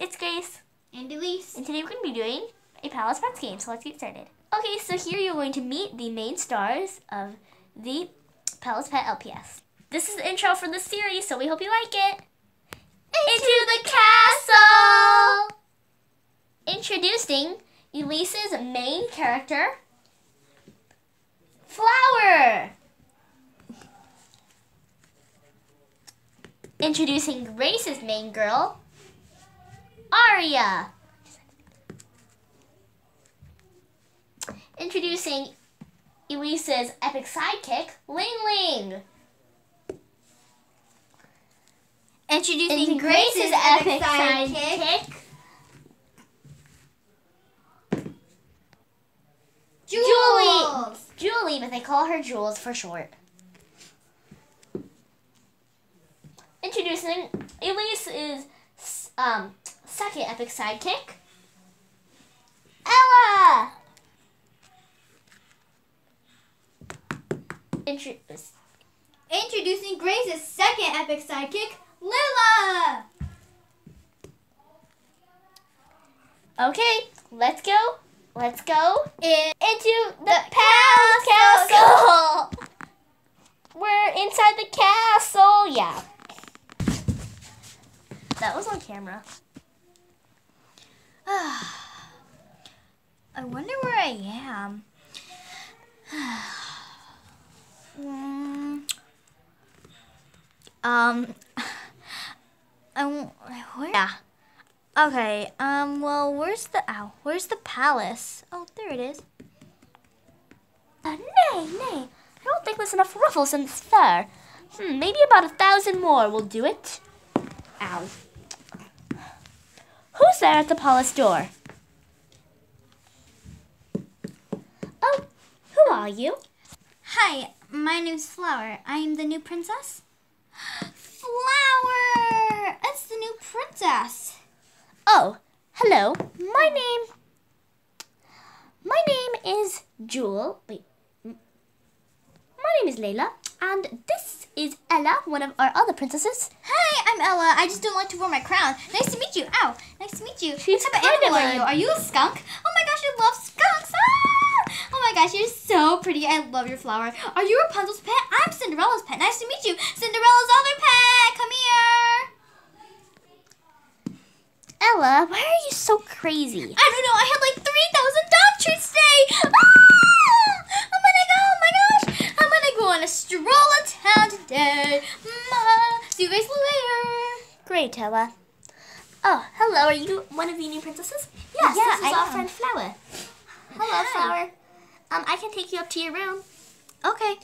it's Grace. And Elise. And today we're going to be doing a Palace Pets game, so let's get started. Okay, so here you're going to meet the main stars of the Palace Pet LPS. This is the intro for the series, so we hope you like it. Into the castle! Introducing Elise's main character, Flower! Introducing Grace's main girl, Aria. Introducing Elise's epic sidekick, Ling Ling. Introducing And Grace's epic sidekick, Jules. Julie, but they call her Jules for short. Introducing Elise's um, second epic sidekick, Ella. Introducing Grace's second epic sidekick, Lila. Okay, let's go. Let's go In into the palace castle. We're inside the castle. Yeah. That was on camera. I wonder where I am. Hmm. um, um, where? Yeah. Okay. Um. Well, where's the ow? Where's the palace? Oh, there it is. Uh, nay, nay. I don't think there's enough ruffles in this fur. Hmm, maybe about a thousand more will do it. Ow. Who's there at the palace door? Oh, who are you? Hi, my name's Flower. I am the new princess. Flower! It's the new princess. Oh, hello. My oh. name. My name is Jewel. Wait. My name is Layla, and this is Ella, one of our other princesses. Hi, I'm Ella. I just don't like to wear my crown. Nice to meet you. Ow, nice to meet you. She's what type of animal are you? Are you a skunk? Oh my gosh, I love skunks. My gosh, you're so pretty. I love your flower. Are you Rapunzel's pet? I'm Cinderella's pet. Nice to meet you. Cinderella's other pet. Come here. Ella, why are you so crazy? I don't know. I had like 3,000 dog treats today. Ah! I'm gonna go. Oh my gosh. I'm gonna go on a stroll of town today. Ma. See you guys later. Great, Ella. Oh, hello. Are you one of the new princesses? Yes, Yeah, this is I our am. friend Flower. Hello, Hi. Flower. Um, I can take you up to your room. Okay.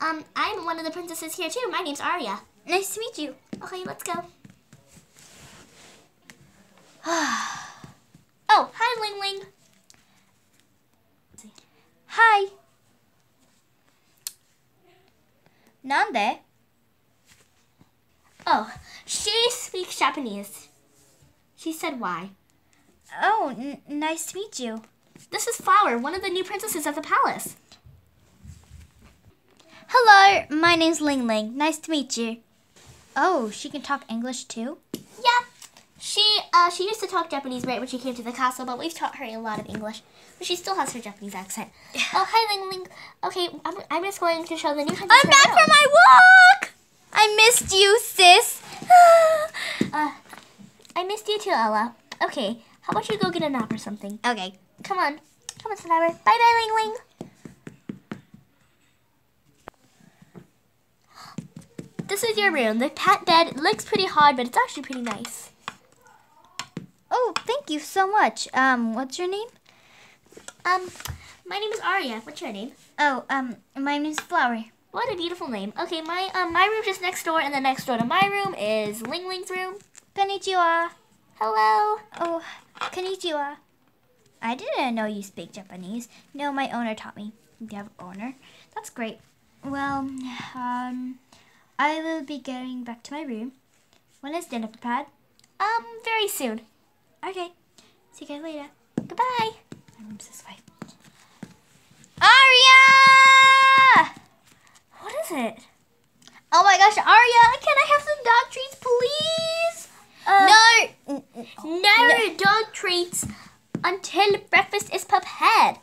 Um, I'm one of the princesses here too. My name's Aria. Nice to meet you. Okay, let's go. oh, hi, Ling Ling. Hi. Nande? Oh, she speaks Japanese. She said why. Oh, nice to meet you. This is Flower, one of the new princesses of the palace. Hello, my name's Ling Ling. Nice to meet you. Oh, she can talk English too? Yeah, she uh she used to talk Japanese right when she came to the castle, but we've taught her a lot of English. But she still has her Japanese accent. Oh, hi, Ling Ling. Okay, I'm, I'm just going to show the new princess. I'm back from my walk! I missed you, sis. Uh, I missed you too, Ella. Okay, how about you go get a nap or something? okay. Come on. Come on, Flower. Bye bye, Ling Ling. This is your room. The pet bed looks pretty hard, but it's actually pretty nice. Oh, thank you so much. Um, what's your name? Um, my name is Aria. What's your name? Oh, um, my name is Flower. What a beautiful name. Okay, my um my room's just next door, and the next door to my room is Ling Ling's room. Konnichiwa. Hello. Oh, konnichiwa. I didn't know you speak Japanese. No, my owner taught me. You have owner? That's great. Well, um, I will be going back to my room. When is dinner prepared? Um, very soon. Okay. See you guys later. Goodbye. My room's this way. Aria! What is it? Oh my gosh, Aria, can I have some dog treats, please? Uh, no. No dog treats until breakfast is prepared.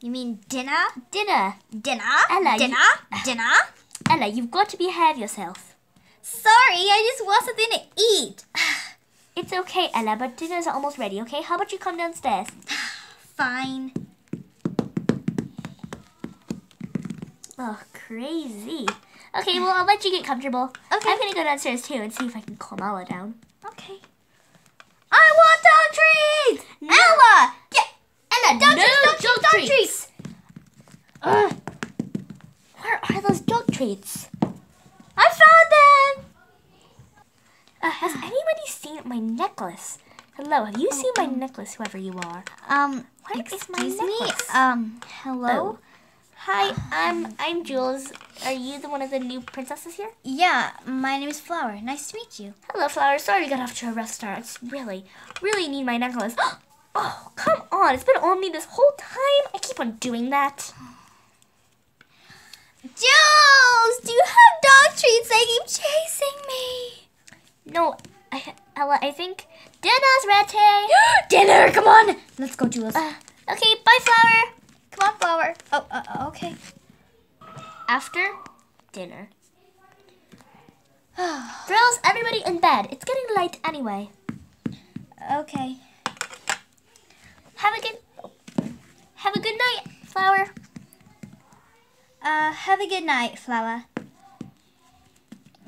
You mean dinner? Dinner. Dinner? Ella, you- dinner? Dinner? Ella, you've got to behave yourself. Sorry, I just want something to eat. It's okay, Ella, but dinner's almost ready, okay? How about you come downstairs? Fine. Oh, crazy. Okay, well, I'll let you get comfortable. Okay. I'm gonna go downstairs too and see if I can calm Ella down. Okay. I want dog treats! Ella! Get Ella, dog no treats, dog treats, dog dog treats. treats! Ugh. Where are those dog treats? I found them! Uh, has anybody seen my necklace? Hello, have you seen my necklace, whoever you are? Um, Where is my excuse me? necklace? Um, hello? Oh. Hi, I'm I'm Jules. Are you the one of the new princesses here? Yeah, my name is Flower. Nice to meet you. Hello, Flower. Sorry we got off to a rough start. It's really, really need my necklace. Oh, come on. It's been on me this whole time. I keep on doing that. Jules, do you have dog treats? They keep chasing me. No, I, Ella, I think dinner's ready. Dinner, come on. Let's go, Jules. Uh, okay, bye, Flower. come on, Flower. Oh, uh, uh, okay. After dinner. Girls, everybody in bed. It's getting late anyway. okay. Have a good Have a good night, Flower. Uh, have a good night, Flower.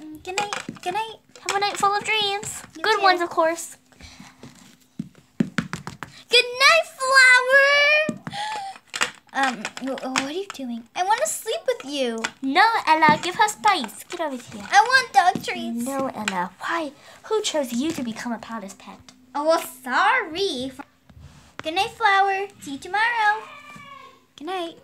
Mm, Good night. Good night. Have a night full of dreams. You good too. ones, of course. Good night, Flower. Um, what are you doing? I want to sleep with you. No, Ella, give her space. Get over here. I want dog treats. No, Ella. Why? Who chose you to become a palace pet? Oh, well, sorry. Good night, Flower. See you tomorrow. Good night.